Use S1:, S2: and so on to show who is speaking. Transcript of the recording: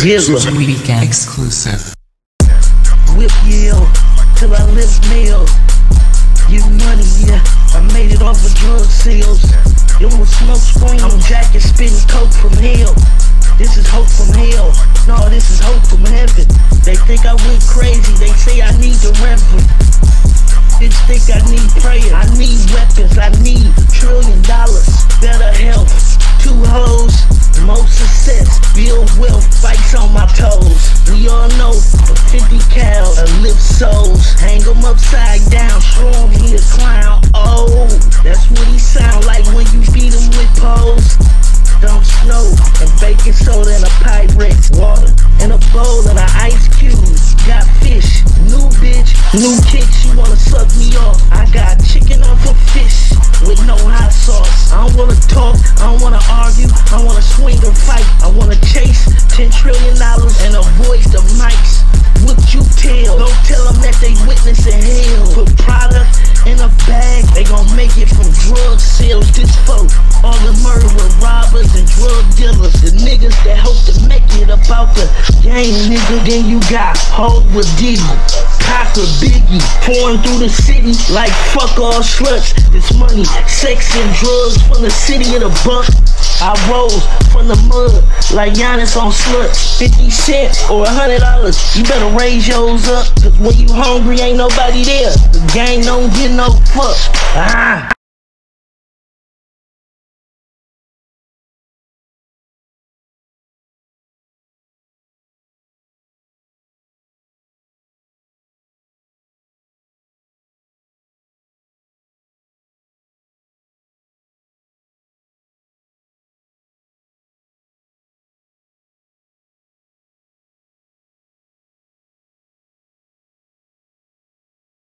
S1: Jizzler.
S2: Weekend exclusive.
S1: Whip yield till I lift meal. Get money, yeah. I made it off of drug sales. It was smoke screen. I'm jacking, spitting coke from hell. This is hope from hell. No, this is hope from heaven. They think I went crazy. They say I need the reverend. Bitch think I 'em upside down. Show 'em he a clown. Oh, that's what he sound like when you beat him with poles. Dump snow and baking soda in a Pyrex water in a bowl and an ice cube. Got fish, new bitch, new kick. She wanna suck me off. I got chicken off a fish with no hot sauce. I don't wanna talk, I don't wanna argue, I wanna swing and fight. I wanna chase ten trillion dollars and avoid the mics. What you tell? Don't tell them that they witnessing about the game, nigga. Then you got Ho with Diddy. Cocker Biggie pouring through the city like fuck all sluts. This money, sex and drugs from the city of the buck. I rose from the mud like Giannis on sluts. 50 cents or a hundred dollars. You better raise yours up. Cause when you hungry, ain't nobody there. The gang don't get no fuck. Ah.